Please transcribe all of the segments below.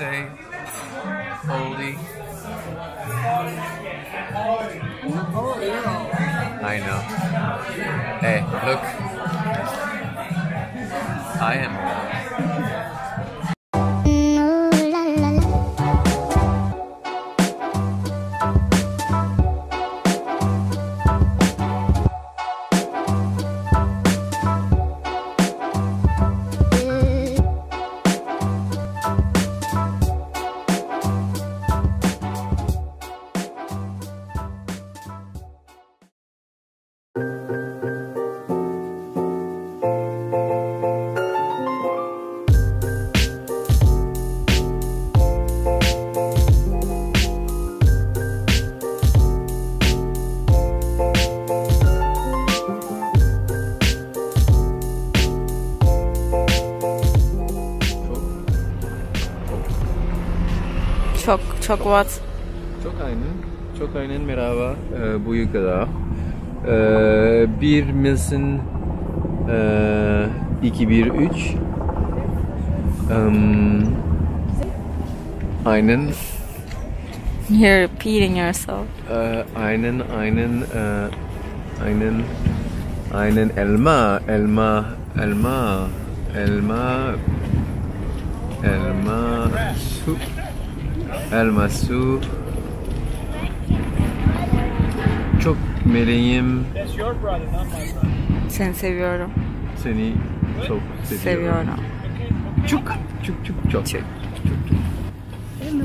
say holy. I know. Hey, look. I am çok çok var. Çok aynen. Çok aynen merhaba e, bu yukarıda. E, bir misin e, 213 um, aynen You're repeating yourself. E, aynen aynen e, aynen aynen elma elma elma elma elma soup Elmasu Çok meleğim Seni seviyorum Seni çok seviyorum, seviyorum. çok çok çuk çok. Çuk. Hello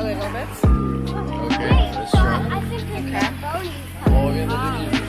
little bit. Okay, let's try. Okay.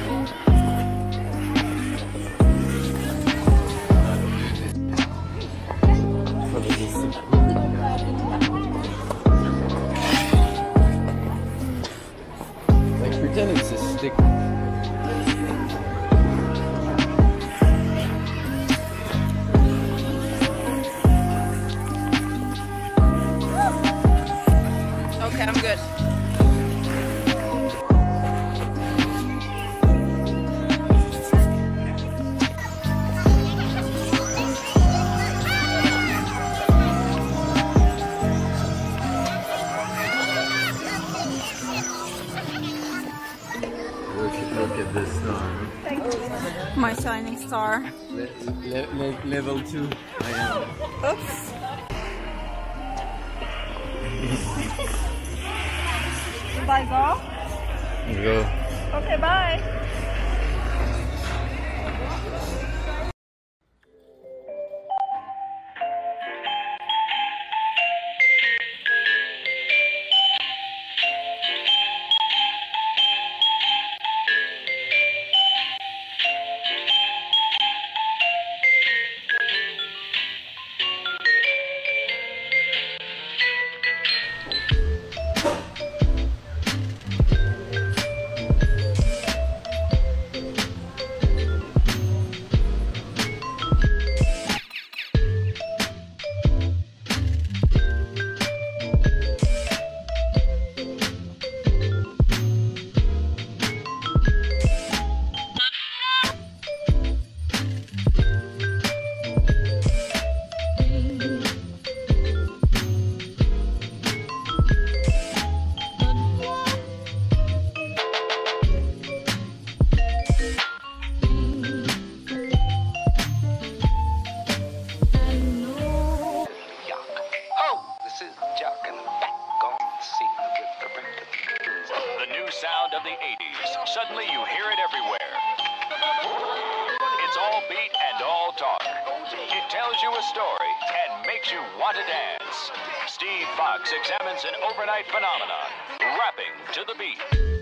are. Le le le level 2. I am. Oops. bye, Zal. Go. Okay, bye. tells you a story and makes you want to dance. Steve Fox examines an overnight phenomenon, rapping to the beat.